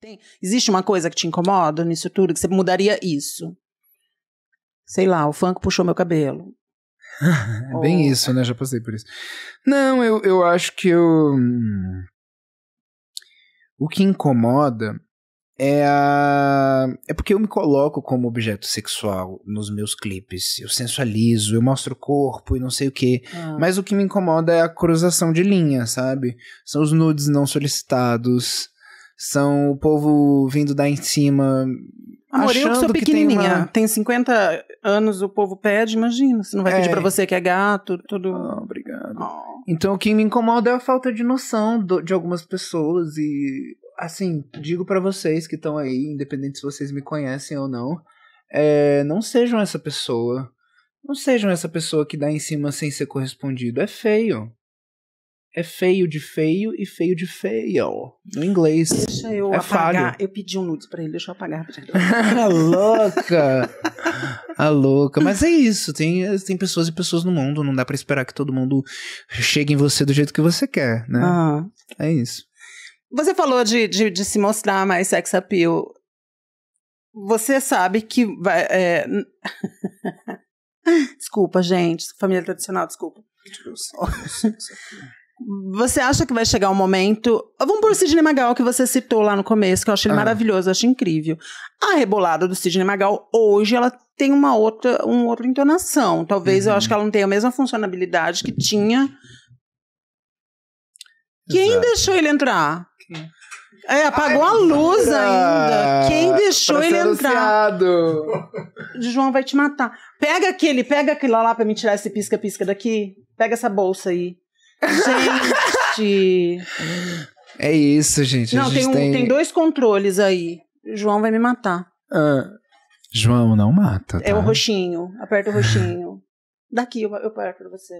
Tem, existe uma coisa que te incomoda nisso tudo, que você mudaria isso? Sei lá, o funk puxou meu cabelo. É bem Ou- isso, né? Já passei por isso. Não, eu, eu acho que eu. hum, O que incomoda é a. É porque eu me coloco como objeto sexual nos meus clipes. Eu sensualizo, eu mostro o corpo e não sei o quê. Ah. Mas o que me incomoda é a cruzação de linha, sabe? São os nudes não solicitados. São o povo vindo dar em cima. Amor, eu que sou achando que tem pequenininha, uma- tem 50 anos, o povo pede, imagina. Você não vai pedir É. pra você que é gato, tudo... Ah, obrigado. Oh. Então o que me incomoda é a falta de noção do- de algumas pessoas e assim, digo pra vocês que estão aí, independente se vocês me conhecem ou não, é, não sejam essa pessoa. Não sejam essa pessoa que dá em cima sem ser correspondido. É feio. É feio de feio e feio de feio. No inglês. Deixa eu É apagar. falho. Eu pedi um nudes pra ele, deixa eu apagar. A louca! A louca. Mas é isso, tem, tem pessoas e pessoas no mundo, não dá pra esperar que todo mundo chegue em você do jeito que você quer, né? Ah. É isso. Você falou de, de, de se mostrar mais sex appeal. Você sabe que vai. é, desculpa, gente. Família tradicional, desculpa. Você acha que vai chegar um momento. Vamos por Sidney Magal, que você citou lá no começo, que eu achei Ah. maravilhoso, eu acho incrível. A rebolada do Sidney Magal, hoje, ela tem uma outra, uma outra entonação. Talvez eu Uhum. acho que ela não tenha a mesma funcionalidade que tinha. Quem Exato. deixou ele entrar? Quem? É, apagou a luz ainda. Quem deixou ele entrar? anunciado. João vai te matar. Pega aquele, pega aquele lá pra me tirar esse pisca-pisca daqui. Pega essa bolsa aí. Gente. É isso, gente. não, gente tem, um, tem... dois controles aí. O João vai me matar. Ah. João, não mata. É o tá? roxinho. Aperta o roxinho. Daqui, eu, eu aperto pra você.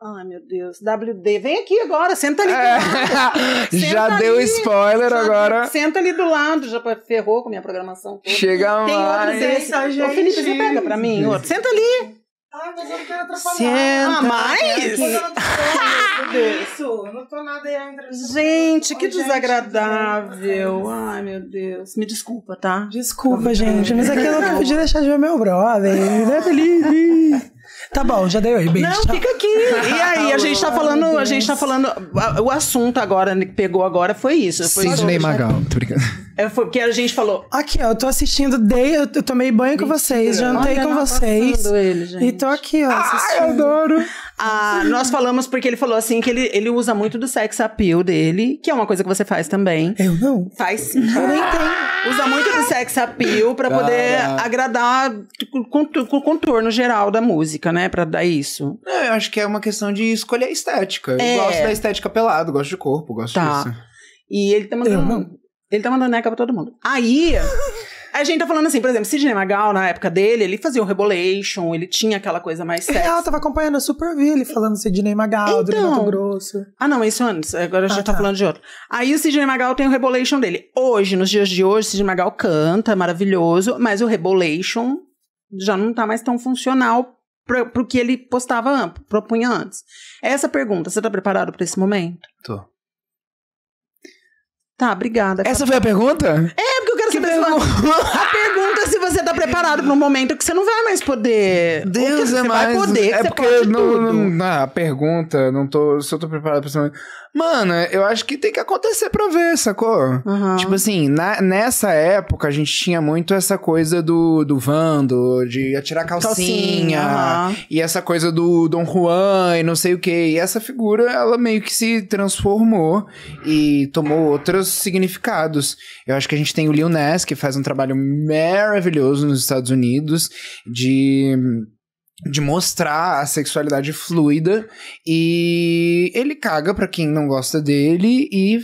Ai, meu Deus. WD. Vem aqui agora, senta ali. do lado. É. Já Senta deu ali. spoiler Já- agora. Senta ali do lado. Já ferrou com a minha programação toda. Chega Tem outros mais. desses. Eita, Ô. Felipe, você pega pra mim outro. Senta ali. Ai, mas eu não quero atrapalhar. Senta. Ah, mais? Eu. Isso, eu não tô nada aí ainda. Gente, que desagradável. Ai, meu Deus. Me desculpa, tá? Desculpa, gente, mas aqui eu não podia deixar de ver meu brother, né, Felipe? Tá bom, já dei oi, beijo. Não, tchau. fica aqui. E aí, a gente tá falando, a gente tá falando, o assunto agora que pegou agora foi isso. Foi Sidney Magal. Tô brincando. É, foi porque a gente falou. Aqui, ó, eu tô assistindo, dei, eu eu tomei banho com vocês, jantei Olha com lá vocês. Ele, gente. E tô aqui, ó, Ai, assistindo. adoro. Ah, nós falamos porque ele falou assim que ele, ele usa muito do sex appeal dele, que é uma coisa que você faz também. Eu não. Faz sim. Eu nem tenho. Usa muito do sex appeal pra poder agradar o contorno geral da música, né? Pra dar isso. Não, eu acho que é uma questão de escolher a estética. Eu É. gosto da estética pelado, gosto de corpo, gosto Tá. disso. E ele tá mandando. Eu não. Ele tá mandando neca pra todo mundo. Aí. A gente tá falando assim, por exemplo, Sidney Magal, na época dele, ele fazia o Rebolation, ele tinha aquela coisa mais sexy. Ela tava acompanhando, eu super vi ele falando Sidney Magal, do Então. Mato Grosso. Ah, não, isso antes. Agora a gente Ah, tá tá. falando de outro. Aí o Sidney Magal tem o Rebolation dele. Hoje, nos dias de hoje, o Sidney Magal canta, é maravilhoso, mas o Rebolation já não tá mais tão funcional pro, pro que ele postava, propunha antes. Essa pergunta, você tá preparado pra esse momento? Tô. Tá, obrigada. Essa foi a pergunta? É, porque eu quero saber se você- A pergunta é se você preparado pra um momento que você não vai mais poder. Deus é mais. vai poder, é porque não, não- ah, a pergunta, não tô. Se eu tô preparado pra esse momento. Mano, eu acho que tem que acontecer pra ver, sacou? Aham. Tipo assim, na- nessa época a gente tinha muito essa coisa do, do Vando, de atirar calcinha, aham. e essa coisa do Dom Juan e não sei o que. E essa figura, ela meio que se transformou e tomou outros significados. Eu acho que a gente tem o Lil Nas, que faz um trabalho maravilhoso nos Estados Unidos, de de mostrar a sexualidade fluida e ele caga pra quem não gosta dele e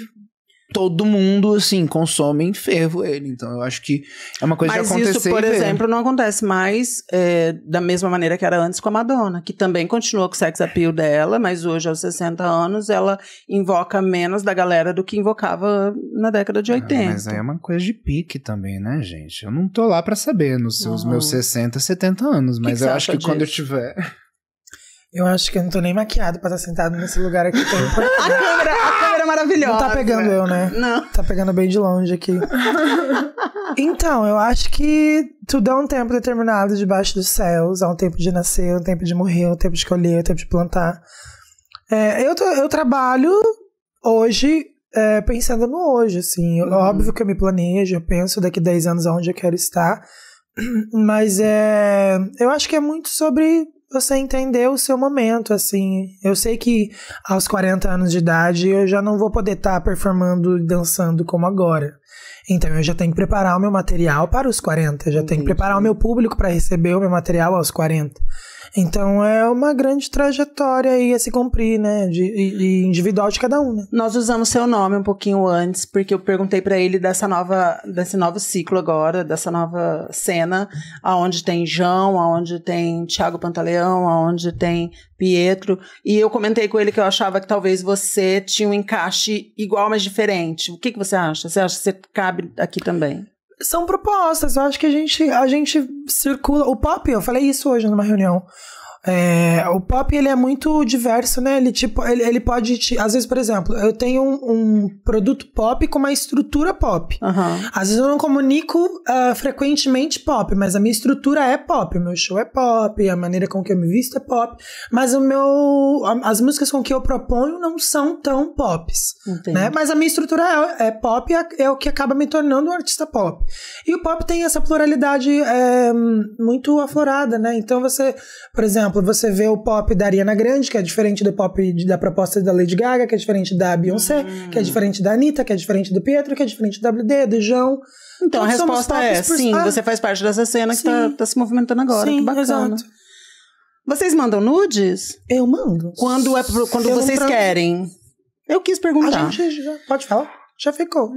todo mundo assim consome em fervo ele. Então eu acho que é uma coisa Mas de acontecer isso, por exemplo, não acontece mais é, da mesma maneira que era antes com a Madonna, que também continuou com o sex appeal dela, mas hoje, aos 60 anos, ela invoca menos da galera do que invocava na década de 80. Ah, mas aí é uma coisa de pique também, né, gente? Eu não tô lá pra saber nos seus Não. meus 60, 70 anos, mas que eu você acho que quando eu disso? tiver Eu acho que eu não tô nem maquiado pra estar sentado nesse lugar aqui. Tem... A câmera, a câmera é maravilhosa. Não tá pegando eu, né? Não. Tá pegando bem de longe aqui. então, eu acho que tudo é um tempo determinado debaixo dos céus. Há um tempo de nascer, um tempo de morrer, um tempo de colher, um tempo de plantar. É, eu, tô- eu trabalho hoje é, pensando no hoje, assim. Óbvio que eu me planejo, eu penso daqui 10 anos aonde eu quero estar. Mas é, eu acho que é muito sobre você entender o seu momento, assim. Eu sei que aos 40 anos de idade eu já não vou poder estar performando e dançando como agora. Então eu já tenho que preparar o meu material para os 40, eu já tenho que preparar o meu público para receber o meu material aos 40. Então é uma grande trajetória aí a se cumprir, né? De, e- individual de cada um, né? Nós usamos seu nome um pouquinho antes, porque eu perguntei pra ele dessa nova, desse novo ciclo agora, dessa nova cena, aonde tem João, aonde tem Thiago Pantaleão, aonde tem Pietro, e eu comentei com ele que eu achava que talvez você tinha um encaixe igual, mas diferente. O que, que você acha? Você acha que você cabe aqui também? São propostas, eu acho que a gente, a gente circula. O pop, eu falei isso hoje numa reunião. É, o pop ele é muito diverso, né? Ele tipo, ele, ele pode te, às vezes, por exemplo, eu tenho um, um produto pop com uma estrutura pop. Aham. Às vezes eu não comunico ah, frequentemente pop, mas a minha estrutura é pop, o meu show é pop, a maneira com que eu me visto é pop, mas o meu as músicas com que eu proponho não são tão pops, Entendi. né? Mas a minha estrutura é, é pop, é, é o que acaba me tornando um artista pop. E o pop tem essa pluralidade é, muito aflorada, né? Então você, por exemplo, você vê o pop da Ariana Grande, que é diferente do pop da proposta da Lady Gaga, que é diferente da Beyoncé, que é diferente da Anitta, que é diferente do Pietro, que é diferente do WD, do João. Então a resposta é por- sim, Ah, você faz parte dessa cena que tá, Sim. tá se movimentando agora. Sim, que bacana. exato. Vocês mandam nudes? Eu mando. Quando, é quando Eu vocês tra- querem. Eu quis A perguntar. gente já pode falar? Já ficou.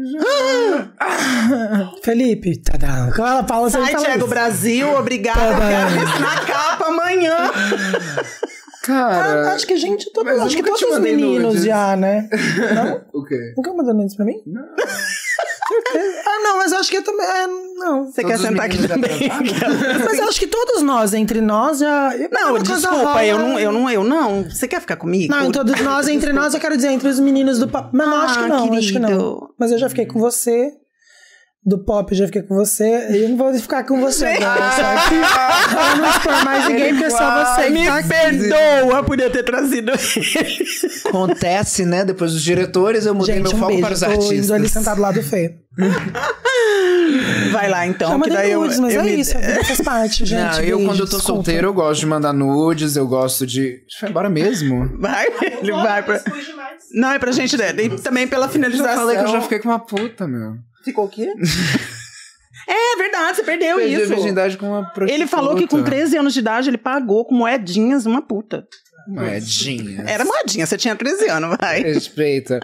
Felipe, tadã. Com ela, Paula, você Ai, fala Thiago isso. Brasil, obrigada. Na capa amanhã. Cara. Ah, acho que a gente, todo, acho que todos os meninos nudes. já, né? Não? O quê? Nunca mandou nudes pra mim? Não. Ah, não, mas eu acho que eu também. é, não. Você Todos quer sentar aqui também? Mas eu acho que todos nós, entre nós, já. Não, desculpa, eu não, eu não, eu não. Você quer ficar comigo? Não, todos nós, entre nós, eu quero dizer, entre os meninos do pop. Mas não, acho que Ah, não, acho que não. querido. Mas eu já fiquei com você. Do pop, eu já fiquei com você. E eu não vou ficar com você agora, sabe? Eu não expor mais ninguém, porque é só você que Me tá perdoa por eu ter trazido ele. Acontece, né? Depois dos diretores, eu mudei Gente, meu um foco beijo. para os artistas. indo ali sentado lá do Fê. Vai lá então, Já que daí eu, nudes, mas eu é me- isso, a vida faz parte, gente. Não, eu beijo, quando eu tô desculpa. solteiro, eu gosto de mandar nudes, eu gosto de. Foi embora mesmo? Vai, ele vai pra... Não, é pra gente, né? E também pela Eu finalização. falei que eu já fiquei com uma puta, meu. Ficou o quê? é verdade, você perdeu Perdi a isso. virgindade com uma prostituta. Ele falou que com 13 anos de idade ele pagou com moedinhas uma puta. Moedinha. Era moedinha, você tinha 13 anos, vai. Respeita.